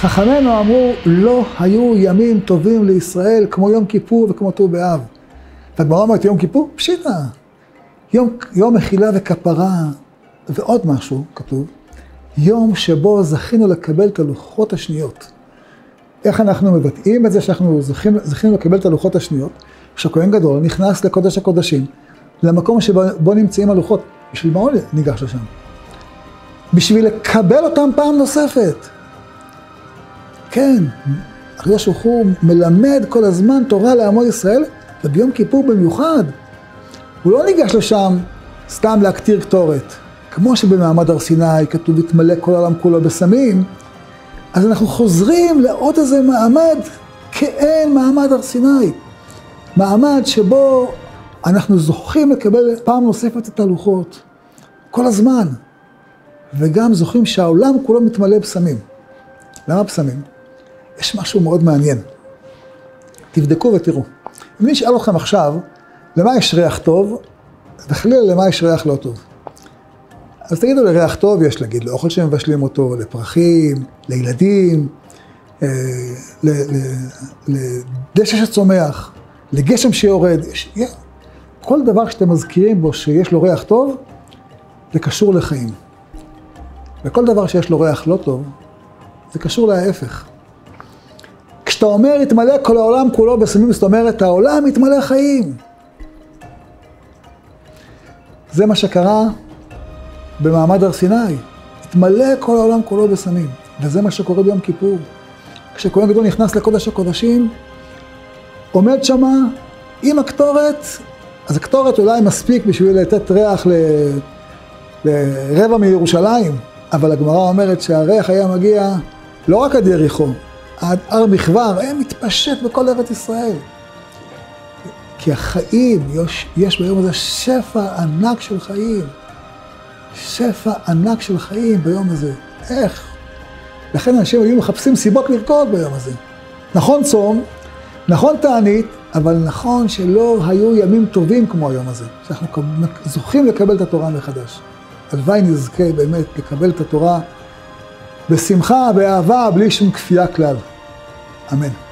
חכמינו אמרו, לא היו ימים טובים לישראל כמו יום כיפור וכמו ט"ו באב. והגמרא אומרת יום כיפור? פשיטא. יום, יום מחילה וכפרה, ועוד משהו כתוב, יום שבו זכינו לקבל את הלוחות השניות. איך אנחנו מבטאים את זה שאנחנו זכינו, זכינו לקבל את הלוחות השניות? כשהכהן גדול נכנס לקודש הקודשים, למקום שבו נמצאים הלוחות. בשביל מה הוא ניגש לשם? בשביל לקבל אותם פעם נוספת. כן, הקדוש ברוך הוא מלמד כל הזמן תורה לעמו ישראל, וביום כיפור במיוחד. הוא לא ניגש לשם סתם להקטיר קטורת. כמו שבמעמד הר סיני כתוב, התמלא כל העולם כולו בסמים, אז אנחנו חוזרים לעוד איזה מעמד כאין מעמד הר סיני. מעמד שבו אנחנו זוכים לקבל פעם נוספת את הלוחות, כל הזמן. וגם זוכים שהעולם כולו מתמלא בסמים. למה בסמים? יש משהו מאוד מעניין. תבדקו ותראו. אם אני אשאל אתכם עכשיו, למה יש ריח טוב, וחלילה למה יש ריח לא טוב. אז תגידו, לריח טוב יש להגיד לאוכל שמבשלים אותו, לפרחים, לילדים, אה, לדשא שצומח, לגשם שיורד. יש, כל דבר שאתם מזכירים בו שיש לו ריח טוב, זה קשור לחיים. וכל דבר שיש לו ריח לא טוב, זה קשור להפך. כשאתה אומר, יתמלא כל העולם כולו בסמים, זאת אומרת, העולם יתמלא חיים. זה מה שקרה במעמד הר סיני. התמלא כל העולם כולו בסמים. וזה מה שקורה ביום כיפור. כשכהן גדול נכנס לקודש הקודשים, עומד שמה עם הקטורת, אז הקטורת אולי מספיק בשביל לתת ריח ל... לרבע מירושלים, אבל הגמרא אומרת שהריח היה מגיע לא רק עד יריחו, הר מכבר, היה מתפשט בכל ארץ ישראל. כי החיים, יש, יש ביום הזה שפע ענק של חיים. שפע ענק של חיים ביום הזה. איך? לכן אנשים היו מחפשים סיבות לרקוד ביום הזה. נכון צום, נכון תענית, אבל נכון שלא היו ימים טובים כמו היום הזה, שאנחנו זוכים לקבל את התורה מחדש. הלוואי נזכה באמת לקבל את התורה בשמחה, באהבה, בלי שום כפייה כלל. Amén.